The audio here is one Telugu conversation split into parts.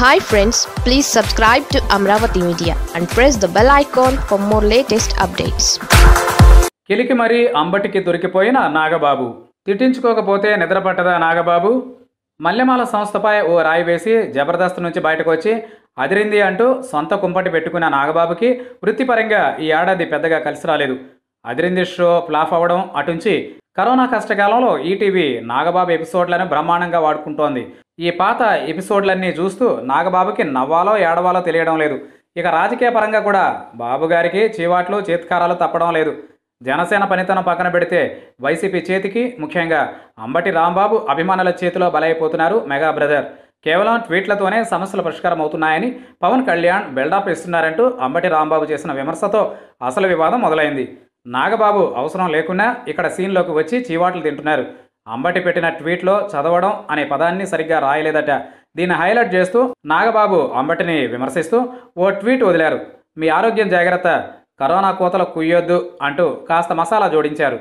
Hi friends please subscribe to Amaravati media and press the bell icon for more latest updates కిలికి మరీ అంబటికి దొరికిపోయిన నాగబాబు. తిట్టించుకోకపోతే నిద్రపట్టదా నాగబాబు? మల్లెమాల సంస్థపై ఓ రాయి వేసి జబర్దస్త్ నుంచి బయటకు వచ్చి అదిరింది అంటూ సొంత కుంపటి పెట్టుకున్న నాగబాబుకి వృత్తిపరంగా ఈ ఏడాది పెద్దగా కలిసి రాలేదు. అదిరింది షో ఫ్లాఫ్ అవ్వడం అటుంచి కరోనా కష్టకాలంలో ఈటీవీ నాగబాబు ఎపిసోడ్లను బ్రహ్మాండంగా వాడుకుంటోంది. ఈ పాత ఎపిసోడ్లన్నీ చూస్తూ నాగబాబుకి నవ్వాలో ఏడవాలో తెలియడం లేదు. ఇక రాజకీయ పరంగా కూడా బాబుగారికి చీవాట్లు చేతికారాలు తప్పడం లేదు. జనసేన పనితనం పక్కన పెడితే వైసీపీ చేతికి ముఖ్యంగా అంబటి రాంబాబు అభిమానుల చేతిలో బలైపోతున్నారు మెగా బ్రదర్. కేవలం ట్వీట్లతోనే సమస్యలు పరిష్కారం అవుతున్నాయని పవన్ కళ్యాణ్ బిల్డప్ ఇస్తున్నారంటూ అంబటి రాంబాబు చేసిన విమర్శతో అసలు వివాదం మొదలైంది. నాగబాబు అవసరం లేకున్నా ఇక్కడ సీన్లోకి వచ్చి చీవాట్లు తింటున్నారు. అంబటి పెట్టిన ట్వీట్లో చదవడం అనే పదాన్ని సరిగ్గా రాయలేదట. దీన్ని హైలైట్ చేస్తూ నాగబాబు అంబటిని విమర్శిస్తూ ఓ ట్వీట్ వదిలారు. మీ ఆరోగ్యం జాగ్రత్త కరోనా కోతలు కుయ్యొద్దు అంటూ కాస్త మసాలా జోడించారు.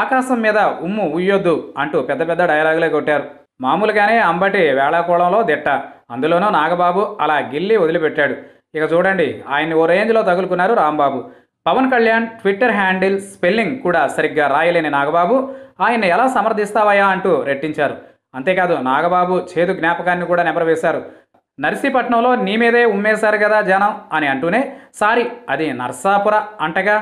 ఆకాశం మీద ఉమ్ము ఉయ్యొద్దు అంటూ పెద్ద పెద్ద డైలాగులే కొట్టారు. మామూలుగానే అంబటి వేళాకోళంలో దిట్ట. అందులోనూ నాగబాబు అలా గిల్లి వదిలిపెట్టాడు. ఇక చూడండి ఆయన్ని ఓ రేంజ్లో తగులుకున్నారు Rambabu. Pawan Kalyan Twitter handle spelling కూడా సరిగ్గా రాయలేని నాగబాబు ఆయన ఎలా సమర్థిస్తావయ్యా అంటూ రెట్టించారు. అంతేకాదు నాగబాబు చేదు జ్ఞాపకాన్ని కూడా నెమరవేశారు. నర్సీపట్నంలో నీ మీదే ఉమ్మేశారు కదా జనం అని అంటూనే సారీ అది నర్సాపుర అంటగా?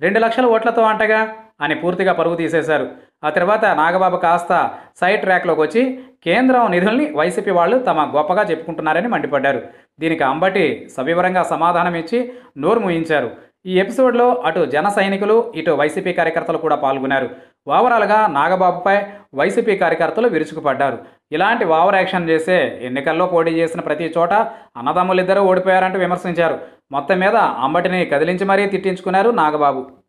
రెండు లక్షల ఓట్లతో అంటగా? అని పూర్తిగా పరుగు తీసేశారు. ఆ తర్వాత నాగబాబు కాస్త సైడ్ ట్రాక్లోకి వచ్చి కేంద్రం నిధుల్ని వైసీపీ వాళ్ళు తమ గొప్పగా చెప్పుకుంటున్నారని మండిపడ్డారు. దీనికి అంబటి సవివరంగా సమాధానం ఇచ్చి నోరు ముయించారు. ఈ ఎపిసోడ్లో అటు జన సైనికులు ఇటు వైసీపీ కార్యకర్తలు కూడా పాల్గొన్నారు. ఓవరాల్గా నాగబాబుపై వైసీపీ కార్యకర్తలు విరుచుకుపడ్డారు. ఇలాంటి ఓవర్ యాక్షన్ చేసే ఎన్నికల్లో పోటీ చేసిన ప్రతి చోట అన్నదమ్ములిద్దరూ ఓడిపోయారంటూ విమర్శించారు. మొత్తం మీద అంబటిని కదిలించి మరీ తిట్టించుకున్నారు నాగబాబు.